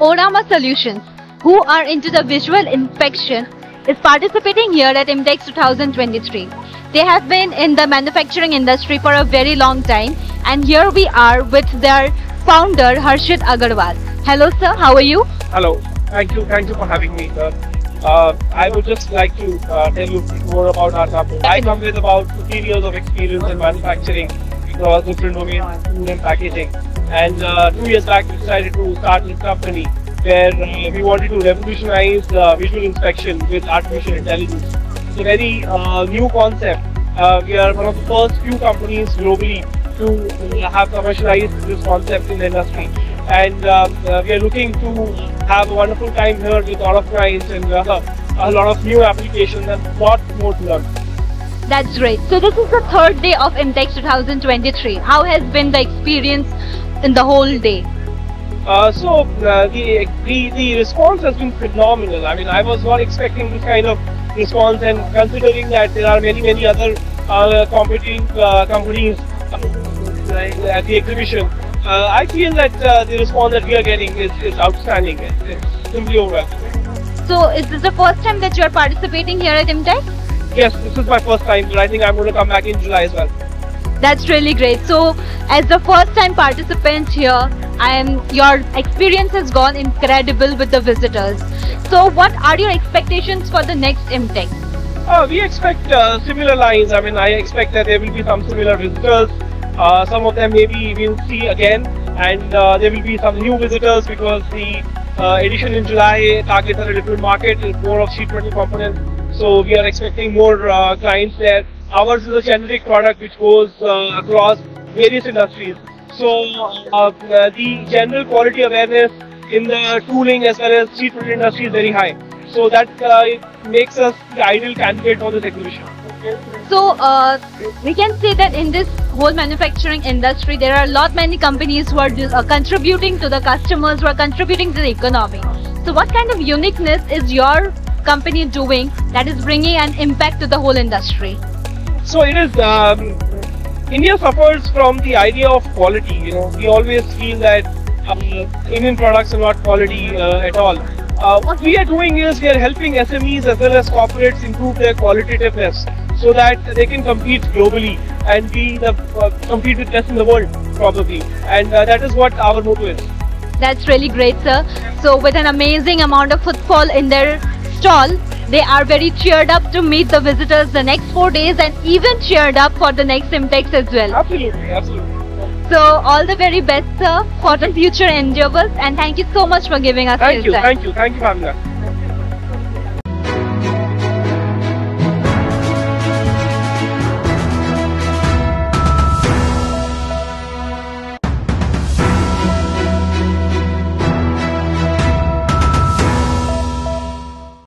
Orama Solutions, who are into the visual inspection, is participating here at IMTEX 2023. They have been in the manufacturing industry for a very long time and here we are with their founder Harshit Aggarwal. Hello sir, how are you? Hello, thank you, thank you for having me. Uh, uh, I would just like to uh, tell you more about our company. I come with about 15 years of experience in manufacturing across different domains, food and packaging. And uh, two years back, we decided to start this company where uh, we wanted to revolutionize visual inspection with artificial intelligence. It's a very uh, new concept. Uh, we are one of the first few companies globally to uh, have commercialized this concept in the industry. And we are looking to have a wonderful time here with a lot of clients and a lot of new applications and lot more to learn. That's great. So this is the third day of IMTEX 2023. How has been the experience in the whole day? Uh, so uh, the, the the response has been phenomenal. I mean, I was not expecting this kind of response, and considering that there are many many other uh, competing uh, companies uh, at the exhibition, uh, I feel that uh, the response that we are getting is, is outstanding. It's, simply overwhelming. So is this the first time that you are participating here at IMTEX? Yes, this is my first time, but I think I'm going to come back in July as well. That's really great. So, as the first time participant here, and your experience has gone incredible with the visitors. So, what are your expectations for the next IMTEX? Uh, we expect uh, similar lines. I mean, I expect that there will be some similar visitors. Uh, some of them maybe we'll see again, and uh, there will be some new visitors because the uh, edition in July targets a different market. It's more of sheet metal components. So we are expecting more uh, clients there. Ours is a generic product which goes uh, across various industries. So uh, uh, the general quality awareness in the tooling as well as sheet metal industry is very high. So that uh, makes us the ideal candidate for this exhibition. So, uh, we can say that in this whole manufacturing industry, there are a lot many companies who are contributing to the customers, who are contributing to the economy. So, what kind of uniqueness is your company doing that is bringing an impact to the whole industry? So it is. Um, India suffers from the idea of quality. You know, we always feel that uh, Indian products are not quality uh, at all. Uh, what we are doing is we are helping SMEs as well as corporates improve their qualitativeness so that they can compete globally and be the uh, compete with best in the world probably. And uh, that is what our motto is. That's really great, sir. So, with an amazing amount of footfall in their stall, they are very cheered up to meet the visitors the next four days and even cheered up for the next IMTEX as well. Absolutely, absolutely. So, all the very best, sir, for the future endeavors and thank you so much for giving us Thank you, time. thank you, thank you, Pamela.